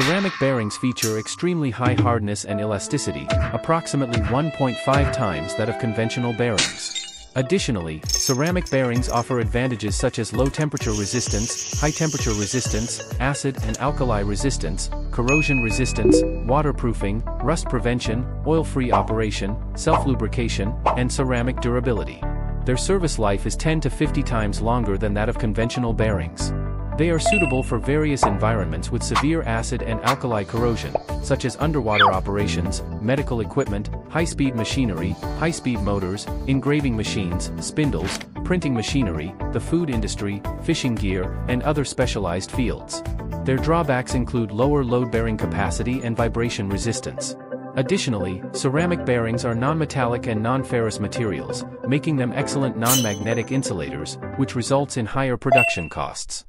Ceramic bearings feature extremely high hardness and elasticity, approximately 1.5 times that of conventional bearings. Additionally, ceramic bearings offer advantages such as low temperature resistance, high temperature resistance, acid and alkali resistance, corrosion resistance, waterproofing, rust prevention, oil-free operation, self-lubrication, and ceramic durability. Their service life is 10 to 50 times longer than that of conventional bearings. They are suitable for various environments with severe acid and alkali corrosion, such as underwater operations, medical equipment, high-speed machinery, high-speed motors, engraving machines, spindles, printing machinery, the food industry, fishing gear, and other specialized fields. Their drawbacks include lower load-bearing capacity and vibration resistance. Additionally, ceramic bearings are non-metallic and non-ferrous materials, making them excellent non-magnetic insulators, which results in higher production costs.